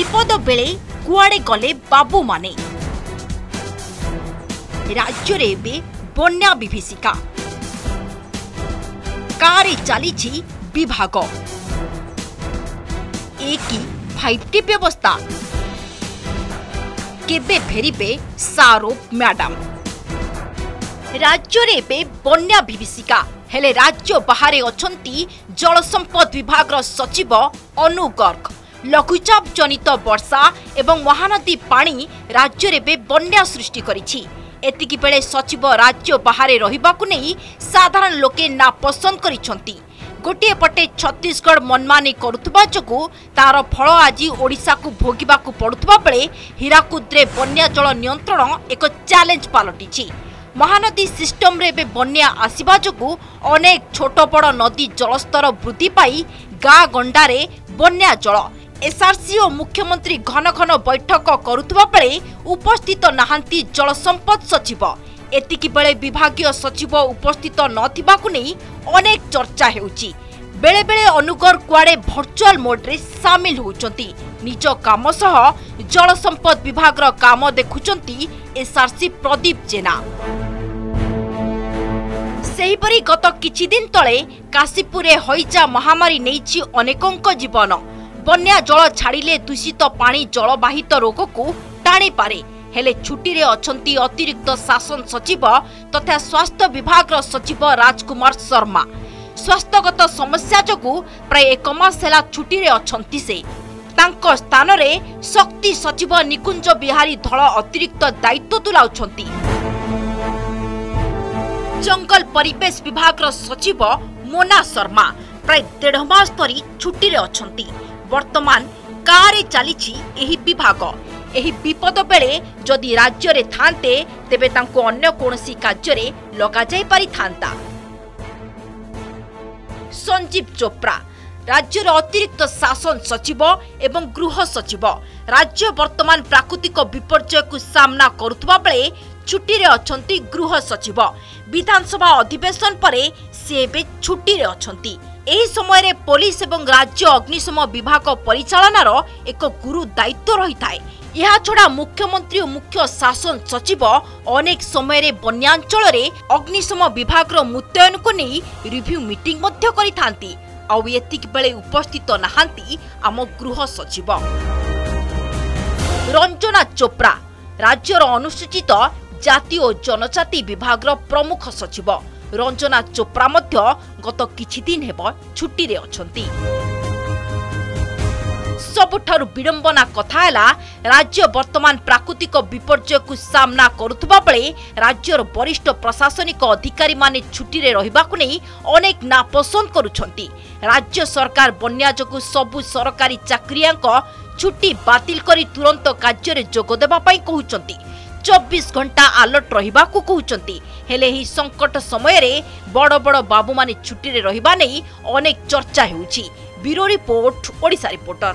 ବିପଦ ବେଳେ କୁଆଡ଼େ ଗଲେ ବାବୁମାନେ? ରାଜ୍ୟରେ ଏବେ ବନ୍ୟା ବିଭୀଷିକା। କାରେ ଚାଲିଛି ବିଭାଗ। ଏ କି ଫାଇଭ୍ ଟି ବ୍ୟବସ୍ଥା? କେବେ ଫେରିବେ ଶାହରୁଖ ମ୍ୟାଡାମ? ରାଜ୍ୟରେ ଏବେ ବନ୍ୟା ବିଭୀଷିକା। ହେଲେ ରାଜ୍ୟ ବାହାରେ ଅଛନ୍ତି ଜଳସମ୍ପଦ ବିଭାଗର ସଚିବ ଅନୁ ଗର୍ଗ ଲଘୁଚାପ ଜନିତ ବର୍ଷା ଏବଂ ମହାନଦୀ ପାଣି ରାଜ୍ୟରେ ଏବେ ବନ୍ୟା ସୃଷ୍ଟି କରିଛି। ଏତିକିବେଳେ ସଚିବ ରାଜ୍ୟ ବାହାରେ ରହିବାକୁ ନେଇ ସାଧାରଣ ଲୋକେ ନାପସନ୍ଦ କରିଛନ୍ତି। ଗୋଟିଏ ପଟେ ଛତିଶଗଡ଼ ମନମାନି କରୁଥିବା ଯୋଗୁଁ ତାର ଫଳ ଆଜି ଓଡ଼ିଶାକୁ ଭୋଗିବାକୁ ପଡୁଥିବା ବେଳେ ହୀରାକୁଦରେ ବନ୍ୟା ଜଳ ନିୟନ୍ତ୍ରଣ ଏକ ଚ୍ୟାଲେଞ୍ଜ ପାଲଟିଛି। ମହାନଦୀ ସିଷ୍ଟମରେ ଏବେ ବନ୍ୟା ଆସିବା ଯୋଗୁଁ ଅନେକ ଛୋଟ ବଡ଼ ନଦୀ ଜଳସ୍ତର ବୃଦ୍ଧି ପାଇ ଗାଁ ଗଣ୍ଡାରେ ବନ୍ୟା ଜଳ ଏସ୍ଆର୍ସି ଓ ମୁଖ୍ୟମନ୍ତ୍ରୀ ଘନ ଘନ ବୈଠକ କରୁଥିବା ବେଳେ ଉପସ୍ଥିତ ନାହାନ୍ତି ଜଳସମ୍ପଦ ସଚିବ ଏତିକିବେଳେ ବିଭାଗୀୟ ସଚିବ ଉପସ୍ଥିତ ନଥିବାକୁ ନେଇ ଅନେକ ଚର୍ଚ୍ଚା ହେଉଛି ବେଳେବେଳେ ଅନୁଗର କୁଆଡ଼େ ଭର୍ଚୁଆଲ ମୋଡ୍ରେ ସାମିଲ ହେଉଛନ୍ତି ନିଜ କାମ ସହ ଜଳସମ୍ପଦ ବିଭାଗର କାମ ଦେଖୁଛନ୍ତି ଏସ୍ଆର୍ସି ପ୍ରଦୀପ ଜେନା ସେହିପରି ଗତ କିଛିଦିନ ତଳେ କାଶୀପୁରରେ ହଇଜା ମହାମାରୀ ନେଇଛି ଅନେକଙ୍କ ଜୀବନ ବନ୍ୟା ଜଳ ଛାଡ଼ିଲେ ଦୂଷିତ ପାଣି ଜଳବାହିତ ରୋଗକୁ ଟାଣିପାରେ। ହେଲେ ଛୁଟିରେ ଅଛନ୍ତି ଅତିରିକ୍ତ ଶାସନ ସଚିବ ତଥା ସ୍ୱାସ୍ଥ୍ୟ ବିଭାଗର ସଚିବ ରାଜକୁମାର ଶର୍ମା। ସ୍ୱାସ୍ଥ୍ୟଗତ ସମସ୍ୟା ଯୋଗୁଁ ପ୍ରାୟ ଏକ ମାସ ହେଲା ଛୁଟିରେ ଅଛନ୍ତି ସେ। ତାଙ୍କ ସ୍ଥାନରେ ଶକ୍ତି ସଚିବ ନିକୁଞ୍ଜ ବିହାରୀ ଧଳ ଅତିରିକ୍ତ ଦାୟିତ୍ୱ ତୁଲାଉଛନ୍ତି। ଜଙ୍ଗଲ ପରିବେଶ ବିଭାଗର ସଚିବ ମୋନା ଶର୍ମା ପ୍ରାୟ ଦେଢ଼ ମାସ ଧରି ଛୁଟିରେ ଅଛନ୍ତି। ବର୍ତ୍ତମାନ କାରେ ଚାଲିଛି ଏହି ବିଭାଗ। ଏହି ବିପଦ ବେଳେ ଯଦି ରାଜ୍ୟରେ ଥାନ୍ତେ ତେବେ ତାଙ୍କୁ ଅନ୍ୟ କୌଣସି କାର୍ଯ୍ୟରେ ଲଗାଯାଇ ପାରିଥାନ୍ତା। ସଞ୍ଜୀବ ଚୋପ୍ରା ରାଜ୍ୟର ଅତିରିକ୍ତ ଶାସନ ସଚିବ ଏବଂ ଗୃହ ସଚିବ ରାଜ୍ୟ ବର୍ତ୍ତମାନ ପ୍ରାକୃତିକ ବିପର୍ଯ୍ୟୟକୁ ସାମ୍ନା କରୁଥିବା ବେଳେ ଛୁଟିରେ ଅଛନ୍ତି ଗୃହ ସଚିବ। ବିଧାନସଭା ଅଧିବେଶନ ପରେ ସେ ଏବେ ଛୁଟିରେ ଅଛନ୍ତି। ଏହି ସମୟରେ ପୋଲିସ ଏବଂ ରାଜ୍ୟ ଅଗ୍ନିଶମ ବିଭାଗ ପରିଚାଳନାର ଏକ ଗୁରୁ ଦାୟିତ୍ୱ ରହିଥାଏ ଏହାଛଡ଼ା ମୁଖ୍ୟମନ୍ତ୍ରୀ ଓ ମୁଖ୍ୟ ଶାସନ ସଚିବ ଅନେକ ସମୟରେ ବନ୍ୟାଞ୍ଚଳରେ ଅଗ୍ନିଶମ ବିଭାଗର ମୁତୟନକୁ ନେଇ ରିଭ୍ୟୁ ମିଟିଂ ମଧ୍ୟ କରିଥାନ୍ତି ଆଉ ଏତିକି ବେଳେ ଉପସ୍ଥିତ ନାହାନ୍ତି ଆମ ଗୃହ ସଚିବ ରଞ୍ଜନା ଚୋପ୍ରା ରାଜ୍ୟର ଅନୁସୂଚିତ ଜାତି ଓ ଜନଜାତି ବିଭାଗର ପ୍ରମୁଖ ସଚିବ ରଞ୍ଜନା ଚୋପ୍ରା ମଧ୍ୟ ଗତ କିଛି ଦିନ ହେବ ଛୁଟିରେ ଅଛନ୍ତି। ସବୁଠାରୁ ବିଡ଼ମ୍ବନା କଥା ହେଲା ରାଜ୍ୟ ବର୍ତ୍ତମାନ ପ୍ରାକୃତିକ ବିପର୍ଯ୍ୟୟକୁ ସାମ୍ନା କରୁଥିବା ବେଳେ ରାଜ୍ୟର ବରିଷ୍ଠ ପ୍ରଶାସନିକ ଅଧିକାରୀମାନେ ଛୁଟିରେ ରହିବାକୁ ନେଇ ଅନେକ ନାପସନ୍ଦ କରୁଛନ୍ତି। ରାଜ୍ୟ ସରକାର ବନ୍ୟା ଯୋଗୁଁ ସବୁ ସରକାରୀ ଚାକିରିଆଙ୍କ ଛୁଟି ବାତିଲ କରି ତୁରନ୍ତ କାର୍ଯ୍ୟରେ ଯୋଗ ଦେବା ପାଇଁ କହୁଛନ୍ତି। ଚବିଶ ଘଣ୍ଟା ଆଲର୍ଟ ରହିବାକୁ କହୁଛନ୍ତି ହେଲେ ଏହି ସଙ୍କଟ ସମୟରେ ବଡ଼ ବଡ଼ ବାବୁମାନେ ଛୁଟିରେ ରହିବା ନେଇ ଅନେକ ଚର୍ଚ୍ଚା ହେଉଛି bureau report Odisha reporter